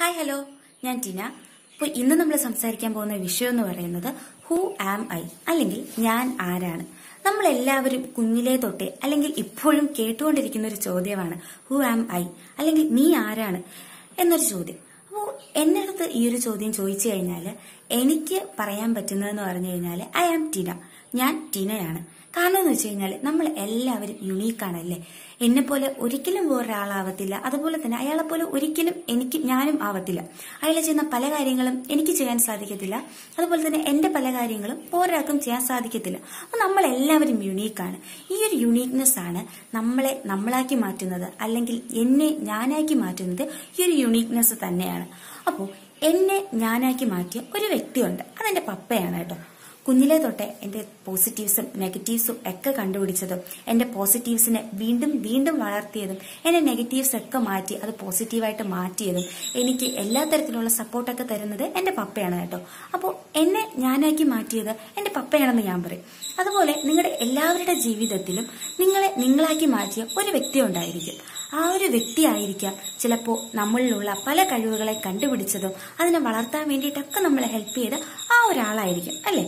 Hi hello. ഞാൻ TINA. അപ്പോൾ ഇന്ന് നമ്മൾ സംസാരിക്കാൻ പോകുന്ന വിഷയം എന്ന് പറയുന്നത് ഹൂ ആം ഐ അല്ലെങ്കിൽ ഞാൻ ആരാണ്. നമ്മൾ എല്ലാവരും കുഞ്ഞിലേ തൊട്ടേ അല്ലെങ്കിൽ ഇപ്പോഴും കേട്ടുകൊണ്ടിരിക്കുന്ന ഒരു ചോദ്യമാണ് ഹൂ ആം ഐ അല്ലെങ്കിൽ നീ ആരാണ് എന്നൊരു ചോദ്യം. അപ്പോൾ എന്റെ അടുത്ത് ഈ ഒരു ചോദ്യം ചോദിച്ചു കഴിഞ്ഞാൽ എനിക്ക് പറയാൻ പറ്റുന്നതെന്ന് പറഞ്ഞു കഴിഞ്ഞാൽ ഐ ആം ടിന. ഞാൻ ടിനയാണ്. കാരണം എന്ന് വെച്ച് കഴിഞ്ഞാൽ നമ്മൾ എല്ലാവരും യുണീക്കാണല്ലേ? എന്നെ പോലെ ഒരിക്കലും വേറൊരാളാവത്തില്ല. അതുപോലെ തന്നെ അയാളെ പോലെ ഒരിക്കലും എനിക്ക് ഞാനും ആവത്തില്ല. അയാൾ ചെയ്യുന്ന പല കാര്യങ്ങളും എനിക്ക് ചെയ്യാൻ സാധിക്കത്തില്ല. അതുപോലെ തന്നെ എന്റെ പല കാര്യങ്ങളും ഒരാൾക്കും ചെയ്യാൻ സാധിക്കത്തില്ല. അപ്പൊ നമ്മൾ എല്ലാവരും യുണീക്കാണ്. ഈ ഒരു യുണീക്നെസ് ആണ് നമ്മളെ നമ്മളാക്കി മാറ്റുന്നത് അല്ലെങ്കിൽ എന്നെ ഞാനാക്കി മാറ്റുന്നത് ഈ ഒരു യുണീക്നെസ് തന്നെയാണ്. അപ്പോൾ എന്നെ ഞാനാക്കി മാറ്റിയ ഒരു വ്യക്തിയുണ്ട്. അതെന്റെ പപ്പയാണ് കേട്ടോ. കുഞ്ഞിലെ തൊട്ടേ എന്റെ പോസിറ്റീവ്സും നെഗറ്റീവ്സും ഒക്കെ കണ്ടുപിടിച്ചതും എന്റെ പോസിറ്റീവ്സിനെ വീണ്ടും വീണ്ടും വളർത്തിയതും എന്റെ നെഗറ്റീവ്സ് ഒക്കെ മാറ്റി അത് പോസിറ്റീവായിട്ട് മാറ്റിയതും എനിക്ക് എല്ലാ തരത്തിലുള്ള സപ്പോർട്ടൊക്കെ തരുന്നത് എന്റെ പപ്പയാണ് കേട്ടോ. അപ്പോൾ എന്നെ ഞാനാക്കി മാറ്റിയത് എന്റെ പപ്പയാണെന്ന് ഞാൻ പറയും. അതുപോലെ നിങ്ങളുടെ എല്ലാവരുടെ ജീവിതത്തിലും നിങ്ങളെ നിങ്ങളാക്കി മാറ്റിയ ഒരു വ്യക്തി ഉണ്ടായിരിക്കും. ആ ഒരു വ്യക്തിയായിരിക്കാം ചിലപ്പോൾ നമ്മളിലുള്ള പല കഴിവുകളെ കണ്ടുപിടിച്ചതും അതിനെ വളർത്താൻ വേണ്ടിയിട്ടൊക്കെ നമ്മളെ ഹെൽപ്പ് ചെയ്ത ആ ഒരാളായിരിക്കും അല്ലേ?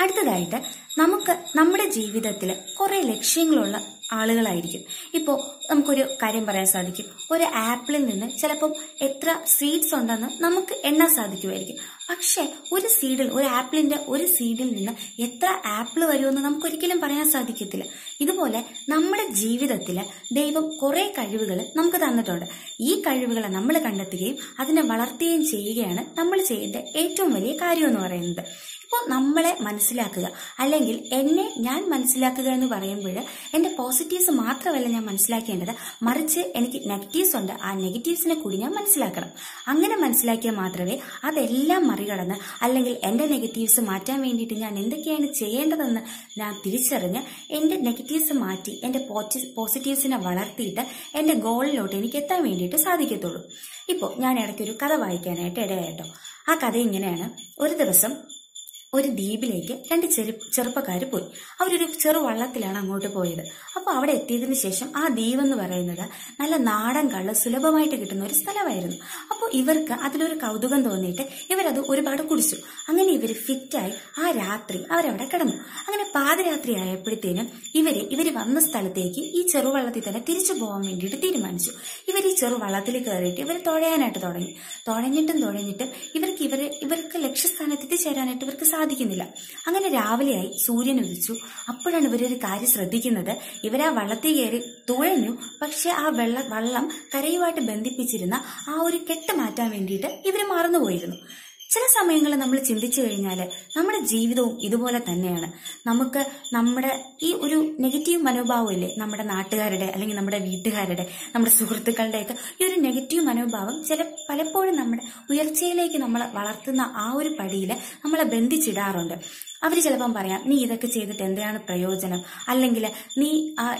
അടുത്തതായിട്ട് നമുക്ക് നമ്മുടെ ജീവിതത്തിൽ കുറേ ലക്ഷ്യങ്ങളുള്ള ആളുകളായിരിക്കും. ഇപ്പോൾ നമുക്കൊരു കാര്യം പറയാൻ സാധിക്കും. ഒരു ആപ്പിളിൽ നിന്ന് ചിലപ്പം എത്ര സീഡ്സ് ഉണ്ടെന്ന് നമുക്ക് എണ്ണാൻ സാധിക്കുമായിരിക്കും. പക്ഷേ ഒരു സീഡിൽ ഒരു ആപ്പിളിന്റെ ഒരു സീഡിൽ നിന്ന് എത്ര ആപ്പിൾ വരുമെന്ന് നമുക്കൊരിക്കലും പറയാൻ സാധിക്കത്തില്ല. ഇതുപോലെ നമ്മുടെ ജീവിതത്തിൽ ദൈവം കുറേ കഴിവുകൾ നമുക്ക് തന്നിട്ടുണ്ട്. ഈ കഴിവുകളെ നമ്മൾ കണ്ടെത്തുകയും അതിനെ വളർത്തുകയും ചെയ്യുകയാണ് നമ്മൾ ചെയ്യേണ്ട ഏറ്റവും വലിയ കാര്യം എന്ന് പറയുന്നത്. ഇപ്പോൾ നമ്മളെ മനസ്സിലാക്കുക. അല്ലെങ്കിൽ എന്നെ ഞാൻ മനസ്സിലാക്കുക എന്ന് പറയുമ്പോൾ എന്റെ പോസിറ്റീവ്സ് മാത്രമല്ല ഞാൻ മനസ്സിലാക്കേണ്ടത്. മറിച്ച് എനിക്ക് നെഗറ്റീവ്സ് ഉണ്ട്. ആ നെഗറ്റീവ്സിനെ കൂടി ഞാൻ മനസ്സിലാക്കണം. അങ്ങനെ മനസ്സിലാക്കിയാൽ മാത്രമേ അതെല്ലാം മറികടന്ന് അല്ലെങ്കിൽ എന്റെ നെഗറ്റീവ്സ് മാറ്റാൻ വേണ്ടിയിട്ട് ഞാൻ എന്തൊക്കെയാണ് ചെയ്യേണ്ടതെന്ന് ഞാൻ തിരിച്ചറിഞ്ഞ് എന്റെ നെഗറ്റീവ്സ് മാറ്റി എന്റെ പോസിറ്റീവ്സിനെ വളർത്തിയിട്ട് എന്റെ ഗോളിലോട്ട് എനിക്ക് എത്താൻ വേണ്ടിയിട്ട് സാധിക്കത്തുള്ളൂ. ഇപ്പോൾ ഞാൻ ഇടയ്ക്കൊരു കഥ വായിക്കാനായിട്ട് ഇടയായിട്ടോ ആ കഥ ഇങ്ങനെയാണ്. ഒരു ദിവസം ഒരു ദ്വീപിലേക്ക് രണ്ട് ചെറു ചെറുപ്പക്കാർ പോയി. അവരൊരു ചെറു വള്ളത്തിലാണ് അങ്ങോട്ട് പോയത്. അപ്പോൾ അവിടെ എത്തിയതിനു ശേഷം ആ ദ്വീപ് എന്ന് പറയുന്നത് നല്ല നാടൻ കള്ള് സുലഭമായിട്ട് കിട്ടുന്ന ഒരു സ്ഥലമായിരുന്നു. അപ്പോൾ ഇവർക്ക് അതിലൊരു കൗതുകം തോന്നിയിട്ട് ഇവരത് ഒരുപാട് കുടിച്ചു. അങ്ങനെ ഇവർ ഫിറ്റായി ആ രാത്രി അവരവിടെ കിടന്നു. അങ്ങനെ പാതിരാത്രി ആയപ്പോഴത്തേനും ഇവർ ഇവർ വന്ന സ്ഥലത്തേക്ക് ഈ ചെറുവള്ളത്തിൽ തന്നെ തിരിച്ചു പോകാൻ വേണ്ടിയിട്ട് തീരുമാനിച്ചു. ഇവർ ഈ ചെറുവള്ളത്തിൽ കയറിയിട്ട് ഇവർ തുഴയാനായിട്ട് തുടങ്ങി. തുഴഞ്ഞിട്ടും തുഴഞ്ഞിട്ടും ഇവർക്ക് ഇവർ ഇവർക്ക് ലക്ഷ്യസ്ഥാനത്തെത്തി ചേരാനായിട്ട് ഇവർക്ക് സാധിക്കുന്നില്ല. അങ്ങനെ രാവിലെയായി സൂര്യൻ ഉദിച്ചു അപ്പോഴാണ് ഇവരൊരു കാര്യം ശ്രദ്ധിക്കുന്നത്. ഇവരാ വള്ളത്തിൽ കയറി തുഴഞ്ഞു. പക്ഷെ ആ വെള്ള വള്ളം കരയുമായിട്ട് ബന്ധിപ്പിച്ചിരുന്ന ആ ഒരു കെട്ട് മാറ്റാൻ വേണ്ടിയിട്ട് ഇവർ മറന്നുപോയിരുന്നു. ചില സമയങ്ങളിൽ നമ്മൾ ചിന്തിച്ചു കഴിഞ്ഞാൽ നമ്മുടെ ജീവിതവും ഇതുപോലെ തന്നെയാണ്. നമുക്ക് നമ്മുടെ ഈ ഒരു നെഗറ്റീവ് മനോഭാവം ഇല്ലേ നമ്മുടെ നാട്ടുകാരുടെ അല്ലെങ്കിൽ നമ്മുടെ വീട്ടുകാരുടെ നമ്മുടെ സുഹൃത്തുക്കളുടെയൊക്കെ ഈ ഒരു നെഗറ്റീവ് മനോഭാവം ചില പലപ്പോഴും നമ്മുടെ ഉയർച്ചയിലേക്ക് നമ്മളെ വളർത്തുന്ന ആ ഒരു പടിയിൽ നമ്മളെ ബന്ധിച്ചിടാറുണ്ട്. അവർ ചിലപ്പം പറയാം നീ ഇതൊക്കെ ചെയ്തിട്ട് എന്താണ് പ്രയോജനം? അല്ലെങ്കിൽ നീ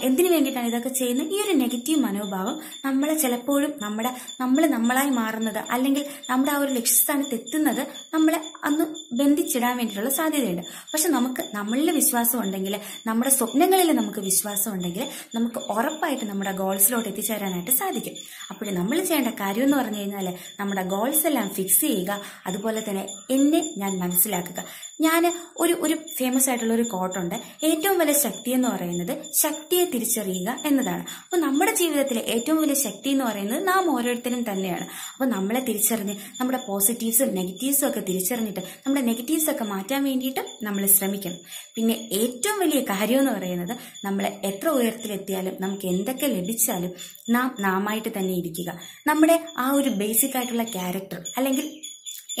എന്തിനു വേണ്ടിയിട്ടാണ് ഇതൊക്കെ ചെയ്യുന്നത്? ഈ ഒരു നെഗറ്റീവ് മനോഭാവം നമ്മളെ ചിലപ്പോഴും നമ്മുടെ നമ്മൾ നമ്മളായി മാറുന്നത് അല്ലെങ്കിൽ നമ്മുടെ ആ ഒരു ലക്ഷ്യസ്ഥാനത്ത് എത്തുന്നത് നമ്മളെ അന്ന് ബന്ധിച്ചിടാൻ വേണ്ടിയിട്ടുള്ള സാധ്യതയുണ്ട്. പക്ഷെ നമുക്ക് നമ്മളിൽ വിശ്വാസം ഉണ്ടെങ്കിൽ നമ്മുടെ സ്വപ്നങ്ങളിൽ നമുക്ക് വിശ്വാസം ഉണ്ടെങ്കിൽ നമുക്ക് ഉറപ്പായിട്ട് നമ്മുടെ ഗോൾസിലോട്ട് എത്തിച്ചേരാനായിട്ട് സാധിക്കും. അപ്പോൾ നമ്മൾ ചെയ്യേണ്ട കാര്യം എന്ന് പറഞ്ഞു കഴിഞ്ഞാൽ നമ്മുടെ ഗോൾസ് എല്ലാം ഫിക്സ് ചെയ്യുക അതുപോലെ തന്നെ എന്നെ ഞാൻ മനസ്സിലാക്കുക. ഞാൻ ഒരു ഒരു ഒരു ഫേമസ് ആയിട്ടുള്ള ഒരു കോട്ടുണ്ട്. ഏറ്റവും വലിയ ശക്തി എന്ന് പറയുന്നത് ശക്തിയെ തിരിച്ചറിയുക എന്നതാണ്. അപ്പൊ നമ്മുടെ ജീവിതത്തിലെ ഏറ്റവും വലിയ ശക്തി എന്ന് പറയുന്നത് നാം ഓരോരുത്തരും തന്നെയാണ്. അപ്പൊ നമ്മളെ തിരിച്ചറിഞ്ഞ് നമ്മുടെ പോസിറ്റീവ്സും നെഗറ്റീവ്സും ഒക്കെ തിരിച്ചറിഞ്ഞിട്ട് നമ്മുടെ നെഗറ്റീവ്സ് ഒക്കെ മാറ്റാൻ വേണ്ടിയിട്ട് നമ്മൾ ശ്രമിക്കണം. പിന്നെ ഏറ്റവും വലിയ കാര്യം എന്ന് പറയുന്നത് നമ്മൾ എത്ര ഉയരത്തിലെത്തിയാലും നമുക്ക് എന്തൊക്കെ ലഭിച്ചാലും നാം നാമായിട്ട് തന്നെ ഇരിക്കുക. നമ്മുടെ ആ ഒരു ബേസിക് ആയിട്ടുള്ള ക്യാരക്ടർ അല്ലെങ്കിൽ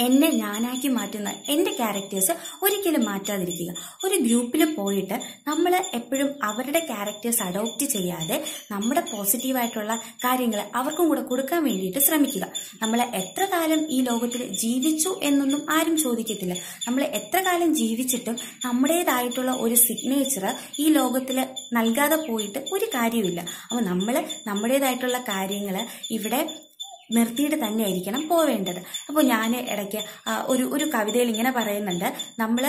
എന്നെ ഞാനാക്കി മാറ്റുന്ന എന്റെ ക്യാരക്ടേഴ്സ് ഒരിക്കലും മാറ്റാതിരിക്കുക. ഒരു ഗ്രൂപ്പിൽ പോയിട്ട് നമ്മൾ എപ്പോഴും അവരുടെ ക്യാരക്ടേഴ്സ് അഡോപ്റ്റ് ചെയ്യാതെ നമ്മുടെ പോസിറ്റീവായിട്ടുള്ള കാര്യങ്ങൾ അവർക്കും കൂടെ കൊടുക്കാൻ വേണ്ടിയിട്ട് ശ്രമിക്കുക. നമ്മൾ എത്ര കാലം ഈ ലോകത്തിൽ ജീവിച്ചു എന്നൊന്നും ആരും ചോദിക്കത്തില്ല. നമ്മൾ എത്ര കാലം ജീവിച്ചിട്ടും നമ്മുടേതായിട്ടുള്ള ഒരു സിഗ്നേച്ചർ ഈ ലോകത്തിൽ നൽകാതെ പോയിട്ട് ഒരു കാര്യമില്ല അപ്പോൾ നമ്മൾ നമ്മുടേതായിട്ടുള്ള കാര്യങ്ങൾ ഇവിടെ നിർത്തിയിട്ട് തന്നെയായിരിക്കണം പോവേണ്ടത്. അപ്പോൾ ഞാൻ ഇടയ്ക്ക് ഒരു ഒരു കവിതയിൽ ഇങ്ങനെ പറയുന്നുണ്ട്. നമ്മൾ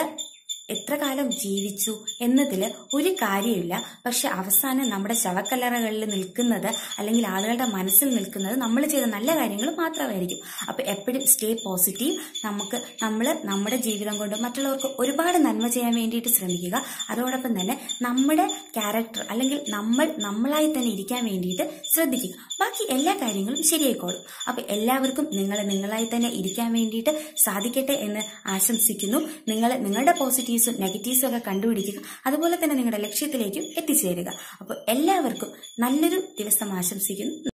എത്ര കാലം ജീവിച്ചു എന്നതിൽ ഒരു കാര്യമില്ല. പക്ഷെ അവസാനം നമ്മുടെ ശവക്കല്ലറകളിൽ നിൽക്കുന്നത് അല്ലെങ്കിൽ ആളുകളുടെ മനസ്സിൽ നിൽക്കുന്നത് നമ്മൾ ചെയ്ത നല്ല കാര്യങ്ങൾ മാത്രമായിരിക്കും. അപ്പൊ എപ്പോഴും സ്റ്റേ പോസിറ്റീവ് നമുക്ക് നമ്മൾ നമ്മുടെ ജീവിതം കൊണ്ട് മറ്റുള്ളവർക്ക് ഒരുപാട് നന്മ ചെയ്യാൻ വേണ്ടിയിട്ട് ശ്രമിക്കുക. അതോടൊപ്പം തന്നെ നമ്മുടെ ക്യാരക്ടർ അല്ലെങ്കിൽ നമ്മൾ നമ്മളായി തന്നെ ഇരിക്കാൻ വേണ്ടിയിട്ട് ശ്രദ്ധിക്കുക. ബാക്കി എല്ലാ കാര്യങ്ങളും ശരിയായിക്കോളും. അപ്പൊ എല്ലാവർക്കും നിങ്ങൾ നിങ്ങളായി തന്നെ ഇരിക്കാൻ വേണ്ടിയിട്ട് സാധിക്കട്ടെ എന്ന് ആശംസിക്കുന്നു. നിങ്ങൾ നിങ്ങളുടെ പോസിറ്റീവ്സും നെഗറ്റീവ്സും ഒക്കെ കണ്ടുപിടിക്കുക. അതുപോലെ തന്നെ നിങ്ങളുടെ ലക്ഷ്യത്തിലേക്കും എത്തിച്ചേരുക. അപ്പോൾ എല്ലാവർക്കും നല്ലൊരു ദിവസം ആശംസിക്കുന്നു.